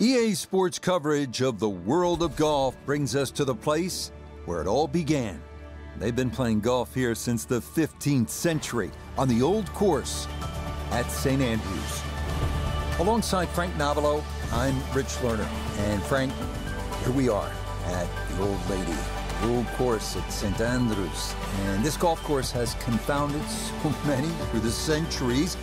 EA Sports coverage of the world of golf brings us to the place where it all began. They've been playing golf here since the 15th century on the old course at St. Andrews. Alongside Frank Nobilo, I'm Rich Lerner. And Frank, here we are at the Old Lady, old course at St. Andrews. And this golf course has confounded so many through the centuries.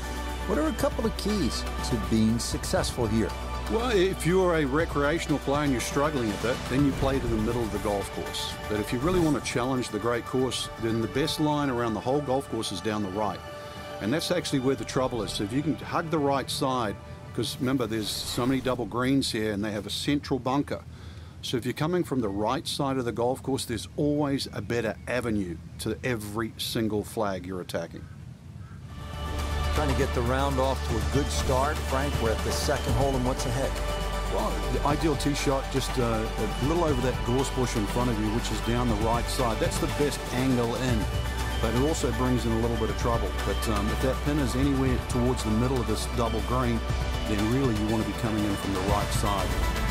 What are a couple of keys to being successful here? Well, if you're a recreational player and you're struggling a bit, then you play to the middle of the golf course. But if you really want to challenge the great course, then the best line around the whole golf course is down the right. And that's actually where the trouble is. So if you can hug the right side, because remember, there's so many double greens here and they have a central bunker. So if you're coming from the right side of the golf course, there's always a better avenue to every single flag you're attacking. Trying to get the round off to a good start. Frank, we're at the second hole, and what's ahead? Well, the ideal tee shot just uh, a little over that gorse bush in front of you, which is down the right side. That's the best angle in, but it also brings in a little bit of trouble. But um, if that pin is anywhere towards the middle of this double green, then really you want to be coming in from the right side.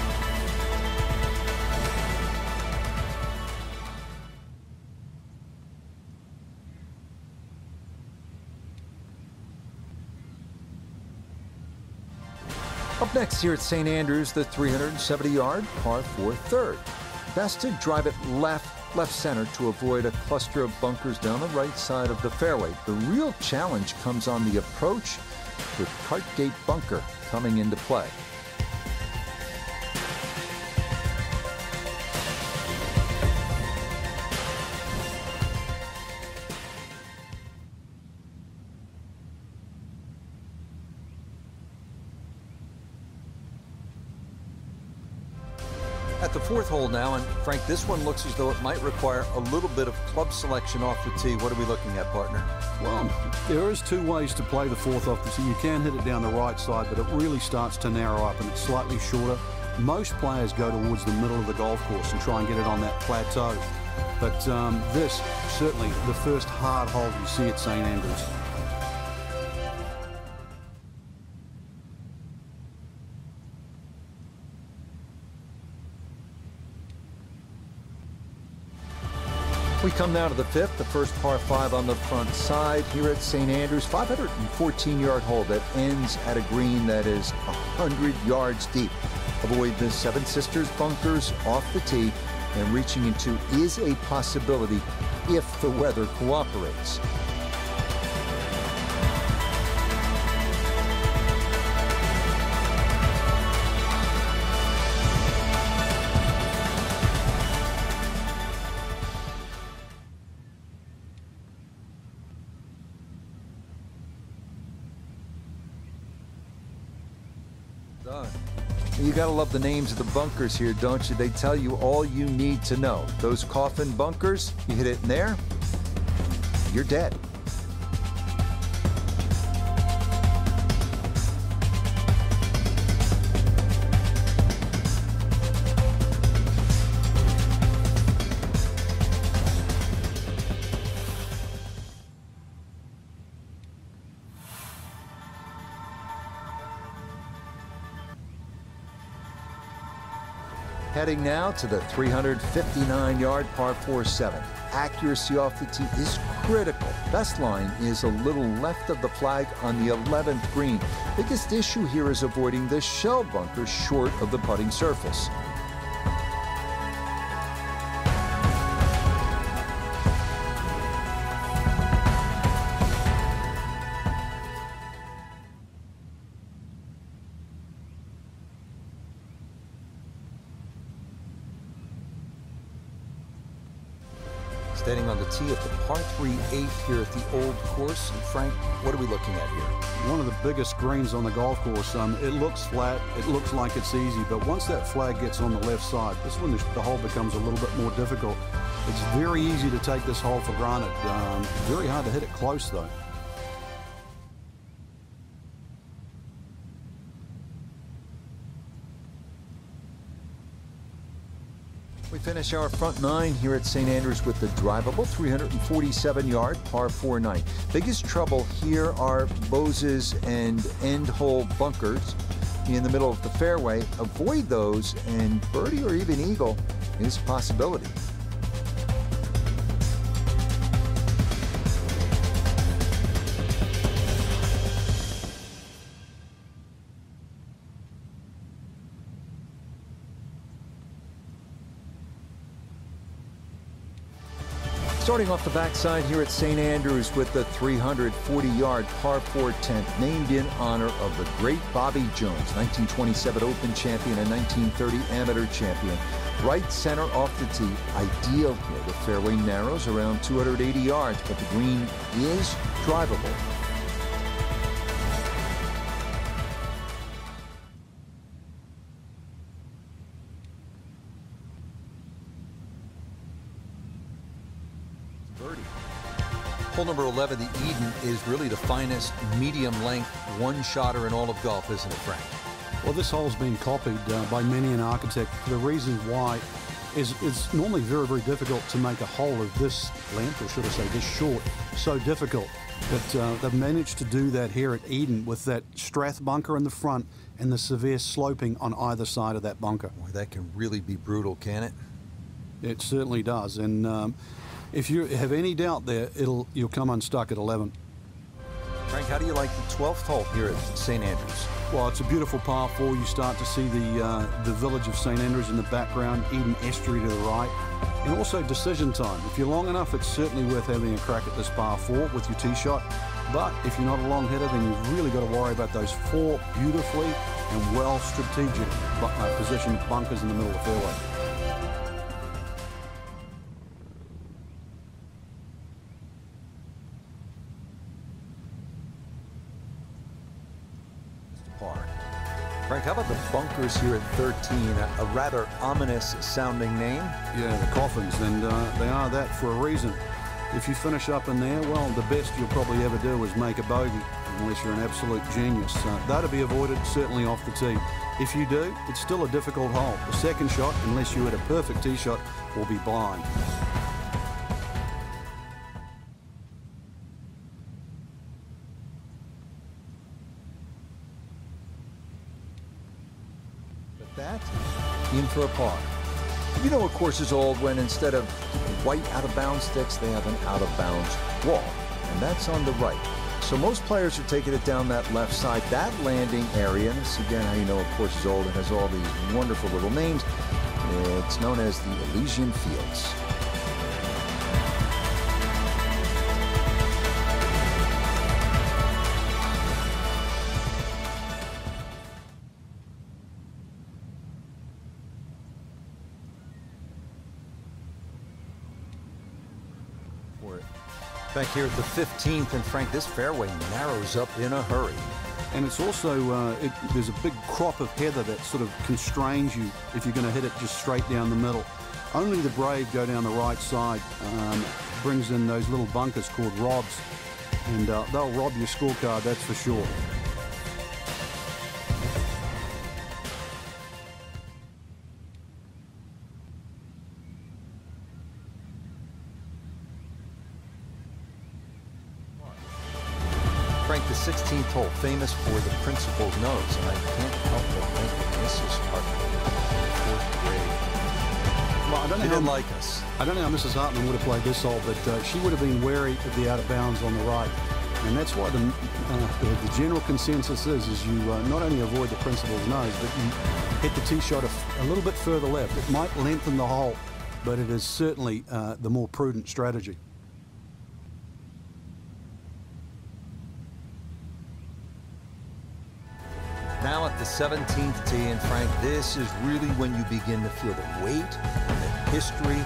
Next here at St. Andrews, the 370-yard par 4 third. Best to drive it left, left center to avoid a cluster of bunkers down the right side of the fairway. The real challenge comes on the approach with Cartgate Bunker coming into play. The fourth hole now, and Frank, this one looks as though it might require a little bit of club selection off the tee. What are we looking at, partner? Well, there is two ways to play the fourth off the tee. You can hit it down the right side, but it really starts to narrow up and it's slightly shorter. Most players go towards the middle of the golf course and try and get it on that plateau. But um, this, certainly the first hard hole you see at St. Andrews. We come now to the fifth, the first par five on the front side here at St. Andrews. 514 yard hole that ends at a green that is 100 yards deep. Avoid the Seven Sisters bunkers off the tee, and reaching into is a possibility if the weather cooperates. You gotta love the names of the bunkers here, don't you? They tell you all you need to know. Those coffin bunkers, you hit it in there, you're dead. Heading now to the 359 yard par 4 7. Accuracy off the tee is critical. Best line is a little left of the flag on the 11th green. Biggest issue here is avoiding the shell bunker short of the putting surface. Standing on the tee at the par 3 8 here at the old course. And Frank, what are we looking at here? One of the biggest greens on the golf course. Um, it looks flat, it looks like it's easy, but once that flag gets on the left side, this is when the, the hole becomes a little bit more difficult. It's very easy to take this hole for granted. Um, very hard to hit it close, though. Finish our front nine here at St. Andrews with the drivable 347 yard par 4 9. Biggest trouble here are Boase's and end hole bunkers. in the middle of the fairway, avoid those, and birdie or even eagle is a possibility. Starting off the backside here at St. Andrews with the 340-yard par 4 10th, named in honor of the great Bobby Jones, 1927 Open champion and 1930 amateur champion. Right center off the tee, ideal here. The fairway narrows around 280 yards, but the green is drivable. Hole number 11, the Eden, is really the finest medium-length one-shotter in all of golf, isn't it, Frank? Well, this hole's been copied uh, by many an architect. The reason why is it's normally very, very difficult to make a hole of this length, or should I say this short, so difficult. But uh, they've managed to do that here at Eden with that Strath bunker in the front and the severe sloping on either side of that bunker. Boy, that can really be brutal, can it? It certainly does. And um, if you have any doubt there, it'll you'll come unstuck at 11. Frank, how do you like the 12th hole here at St. Andrews? Well, it's a beautiful par four. You start to see the uh, the village of St. Andrews in the background, Eden Estuary to the right, and also decision time. If you're long enough, it's certainly worth having a crack at this par four with your tee shot. But if you're not a long hitter, then you've really got to worry about those four beautifully and well strategic uh, positioned bunkers in the middle of the fairway. Frank, how about the bunkers here at 13? A, a rather ominous sounding name. Yeah, the coffins, and uh, they are that for a reason. If you finish up in there, well, the best you'll probably ever do is make a bogey, unless you're an absolute genius. Uh, that'll be avoided certainly off the tee. If you do, it's still a difficult hole. The second shot, unless you hit a perfect tee shot, will be blind. That in for a par. You know a course is old when instead of white out-of-bounds sticks, they have an out-of-bounds wall, and that's on the right. So most players are taking it down that left side. That landing area, and this again how you know a course is old and has all these wonderful little names, it's known as the Elysian Fields. Back here at the 15th, and Frank, this fairway narrows up in a hurry. And it's also, uh, it, there's a big crop of heather that sort of constrains you if you're going to hit it just straight down the middle. Only the brave go down the right side, um, brings in those little bunkers called robs, and uh, they'll rob your scorecard, that's for sure. 16th hole, famous for the principal's nose, and I can't help but think that Mrs. Hartman, fourth grade, well, I don't know she how, didn't like us. I don't know how Mrs. Hartman would have played this hole, but uh, she would have been wary of the out of bounds on the right. And that's why the, uh, the, the, general consensus is, is you uh, not only avoid the principal's nose, but you hit the tee shot a, a, little bit further left. It might lengthen the hole, but it is certainly uh, the more prudent strategy. The 17th tee, and Frank, this is really when you begin to feel the weight, the history,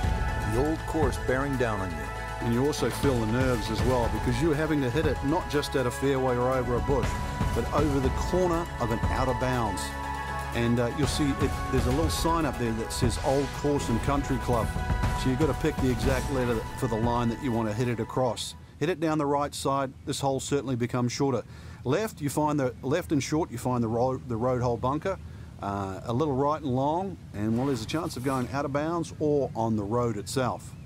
the old course bearing down on you. And you also feel the nerves as well because you're having to hit it not just at a fairway or over a bush, but over the corner of an out of bounds. And uh, you'll see it, there's a little sign up there that says Old Course and Country Club. So you've got to pick the exact letter for the line that you want to hit it across. Hit it down the right side, this hole certainly becomes shorter. Left, you find the left and short, you find the road, the road hole bunker. Uh, a little right and long, and well, there's a chance of going out of bounds or on the road itself.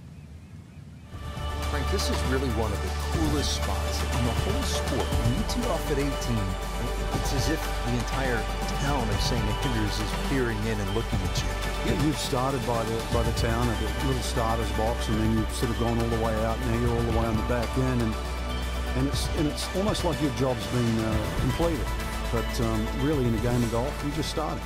Frank, this is really one of the coolest spots in the whole sport. When you tee off at 18, it's as if the entire town of St. Andrews is peering in and looking at you. Yeah, you've started by the by the town at the little starter's box, and then you've sort of gone all the way out. Now you're all the way on the back end, and and it's and it's almost like your job's been uh, completed. But um, really, in a game of golf, you're just started.